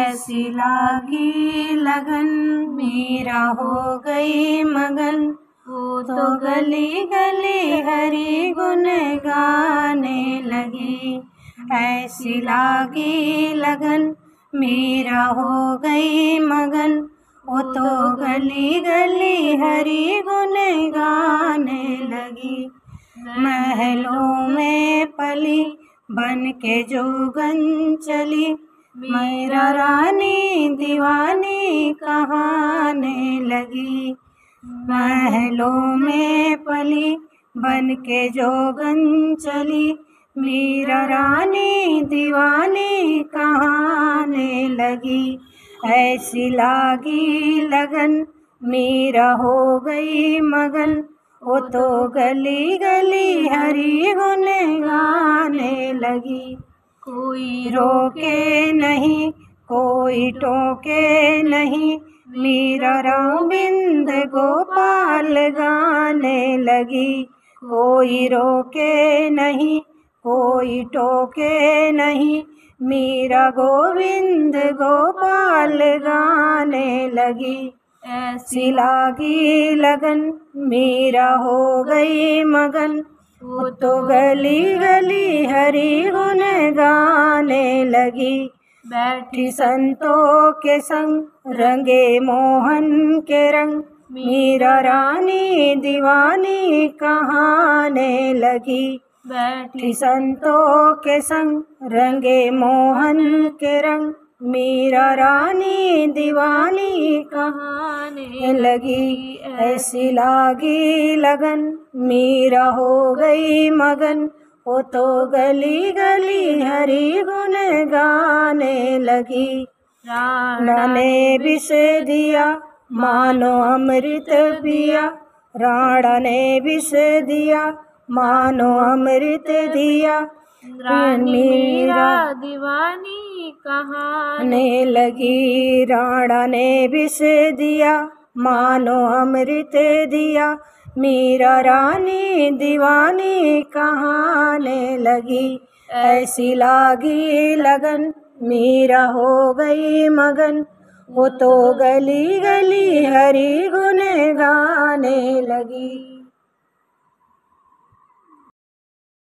ऐसी लागी लगन मीरा हो गई मगन। वो तो गली गली हरी गुन गाने लगी। ऐसी लागी लगन मीरा हो गई मगन। वो तो गली गली हरी गुन गाने लगी। महलों में पली बन के जोगन चली। मेरा रानी दीवानी कहाने लगी। महलों में पली बन के जोगन चली। मेरा रानी दीवानी कहाने लगी। ऐसी लागी लगन, मीरा हो गई मगन। वो तो गली गली हरी गुन गाने लगी। कोई रोके नहीं, कोई टोके नहीं। मीरा रविंद गोपाल गाने लगी। कोई रोके नहीं, कोई टोके नहीं। मीरा गोविंद गोपाल गाने लगी। ऐसी लागी लगन, मीरा हो गई मगन। वो तो गली गली हरी गुन गाने लगी। बैठी संतों के संग, रंगे मोहन के रंग। मीरा रानी दीवानी कहाने लगी। बैठी संतों के संग, रंगे मोहन के रंग। मीरा रानी दीवानी कहाने लगी ऐसी लागी लगन। मीरा हो गई मगन वो तो गली गली हरी गुन गाने लगी। राणा ने विष दिया मानो अमृत पिया। राणा ने विष दिया मानो अमृत दिया। मेरा दीवानी कहाँ ने लगी राणा ने विष दिया, मानो अमृत दिया। मीरा रानी दीवानी कहाने लगी, ऐसी लागी लगन। मीरा हो गई मगन, वो तो गली गली हरी गुन गाने लगी।